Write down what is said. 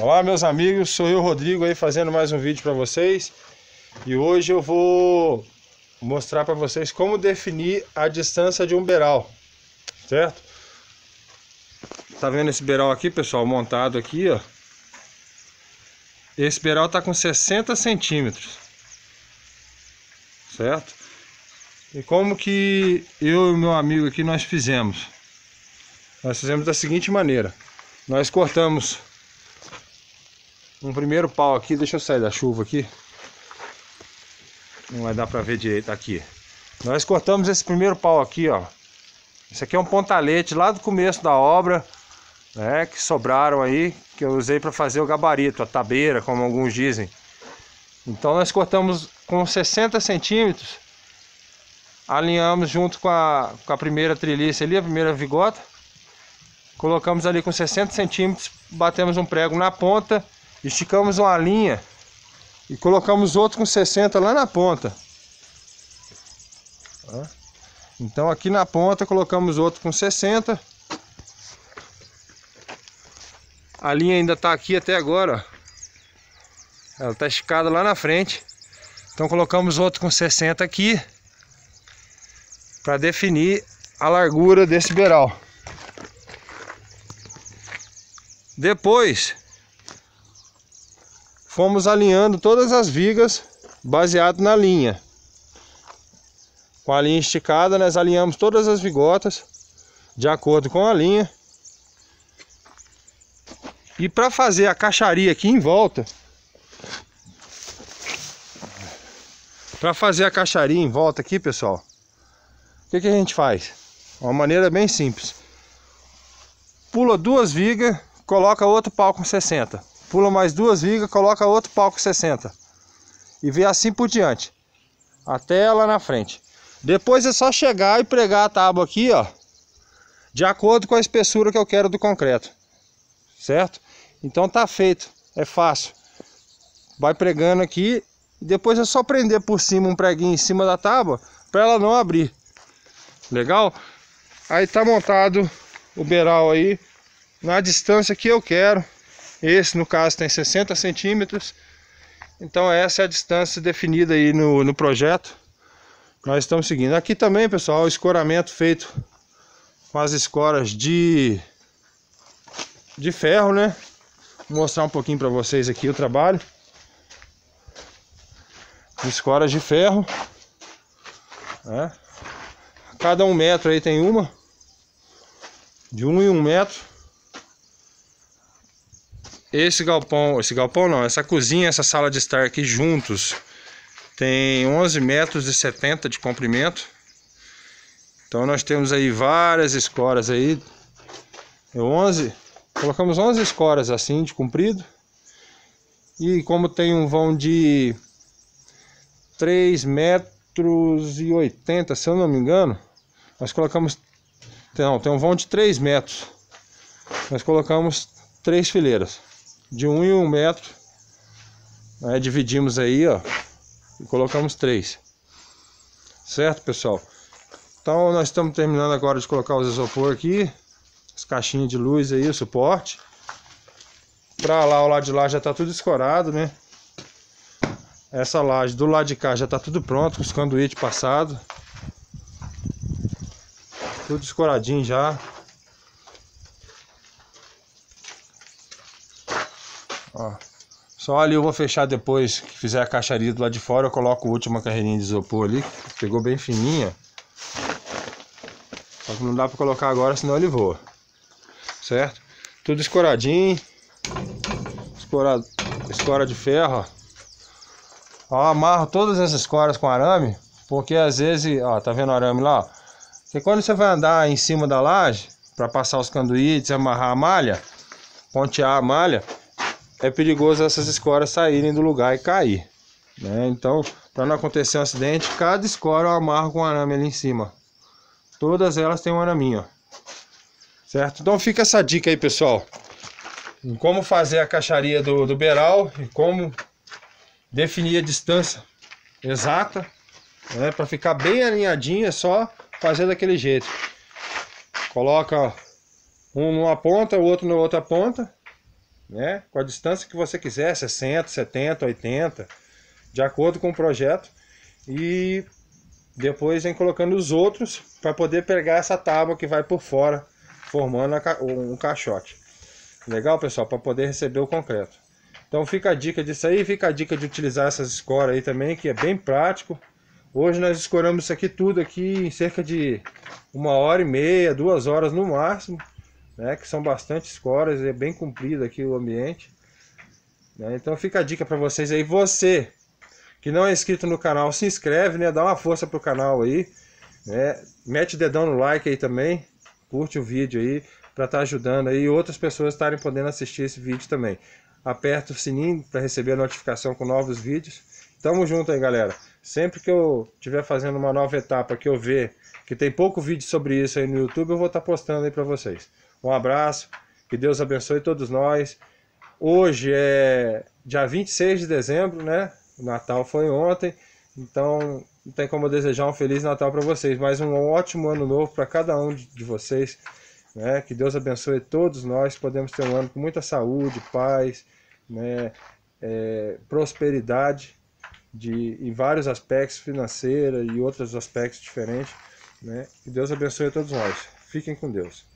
Olá meus amigos, sou eu Rodrigo aí fazendo mais um vídeo para vocês e hoje eu vou mostrar para vocês como definir a distância de um beiral, certo? Tá vendo esse beiral aqui pessoal, montado aqui ó Esse beiral tá com 60 centímetros, certo? E como que eu e meu amigo aqui nós fizemos? Nós fizemos da seguinte maneira Nós cortamos um primeiro pau aqui, deixa eu sair da chuva aqui. Não vai dar pra ver direito aqui. Nós cortamos esse primeiro pau aqui, ó. Esse aqui é um pontalete lá do começo da obra, né, que sobraram aí, que eu usei para fazer o gabarito, a tabeira, como alguns dizem. Então nós cortamos com 60 centímetros, alinhamos junto com a, com a primeira treliça ali, a primeira vigota, colocamos ali com 60 centímetros, batemos um prego na ponta esticamos uma linha e colocamos outro com 60 lá na ponta. Então aqui na ponta colocamos outro com 60. A linha ainda está aqui até agora. Ela está esticada lá na frente. Então colocamos outro com 60 aqui. Para definir a largura desse beiral. Depois fomos alinhando todas as vigas baseado na linha. Com a linha esticada, nós alinhamos todas as vigotas de acordo com a linha. E para fazer a caixaria aqui em volta, para fazer a caixaria em volta aqui, pessoal, o que, que a gente faz? Uma maneira bem simples. Pula duas vigas, coloca outro pau com 60 pula mais duas vigas, coloca outro palco 60 e vê assim por diante até lá na frente. Depois é só chegar e pregar a tábua aqui, ó, de acordo com a espessura que eu quero do concreto, certo? Então tá feito, é fácil. Vai pregando aqui e depois é só prender por cima um preguinho em cima da tábua para ela não abrir. Legal? Aí tá montado o beiral aí na distância que eu quero. Esse, no caso, tem 60 centímetros. Então essa é a distância definida aí no, no projeto. Nós estamos seguindo. Aqui também, pessoal, o escoramento feito com as escoras de, de ferro, né? Vou mostrar um pouquinho para vocês aqui o trabalho. Escoras de ferro. Né? Cada um metro aí tem uma. De um em um metro. Esse galpão, esse galpão não, essa cozinha, essa sala de estar aqui juntos tem 11 metros e 70 de comprimento. Então nós temos aí várias escoras aí. 11, colocamos 11 escoras assim de comprido. E como tem um vão de 3 metros e 80, se eu não me engano, nós colocamos não, tem um vão de 3 metros. Nós colocamos três fileiras de um em um metro. Né? Dividimos aí, ó, e colocamos três. Certo, pessoal? Então nós estamos terminando agora de colocar os isopor aqui, as caixinhas de luz aí, o suporte. Pra lá, o lado de lá já tá tudo escorado, né? Essa laje do lado de cá já tá tudo pronto, com os canduítes passados. Tudo escoradinho já. Ó. Só ali eu vou fechar depois que fizer a caixaria do lado de fora. Eu coloco a última carreirinha de isopor ali. Pegou bem fininha. Só que não dá pra colocar agora, senão ele voa. Certo? Tudo escoradinho. Escorado, escora de ferro, ó. ó. Amarro todas essas escoras com arame. Porque às vezes, ó, tá vendo o arame lá? Porque quando você vai andar em cima da laje, para passar os canduítes, amarrar a malha, pontear a malha, é perigoso essas escoras saírem do lugar e cair. Né? Então, para não acontecer um acidente, cada escora eu amarro um arame ali em cima. Todas elas têm um araminho. Certo? Então fica essa dica aí, pessoal. Em como fazer a caixaria do, do e como definir a distância exata. Né? Para ficar bem alinhadinho, é só fazer daquele jeito. Coloca um numa ponta, o outro na outra ponta né? Com a distância que você quiser, 60, 70, 80, de acordo com o projeto. E depois vem colocando os outros para poder pegar essa tábua que vai por fora, formando um caixote. Legal, pessoal? Para poder receber o concreto. Então fica a dica disso aí, fica a dica de utilizar essas escoras aí também, que é bem prático. Hoje nós escoramos isso aqui tudo aqui em cerca de uma hora e meia, duas horas no máximo, né? Que são bastante escoras, é bem comprido aqui o ambiente. Né? Então fica a dica para vocês aí, você que não é inscrito no canal, se inscreve, né? Dá uma força pro canal aí, né? Mete o dedão no like aí também, curte o vídeo aí, para estar tá ajudando aí outras pessoas estarem podendo assistir esse vídeo também. Aperta o sininho para receber a notificação com novos vídeos. Tamo junto aí, galera. Sempre que eu estiver fazendo uma nova etapa que eu ver que tem pouco vídeo sobre isso aí no YouTube, eu vou estar tá postando aí para vocês. Um abraço, que Deus abençoe todos nós. Hoje é dia 26 de dezembro, né? O Natal foi ontem, então não tem como desejar um feliz Natal para vocês, mas um ótimo ano novo para cada um de vocês. Né? Que Deus abençoe todos nós, podemos ter um ano com muita saúde, paz, né? É, prosperidade de, em vários aspectos, financeira e outros aspectos diferentes. Né? Que Deus abençoe todos nós. Fiquem com Deus.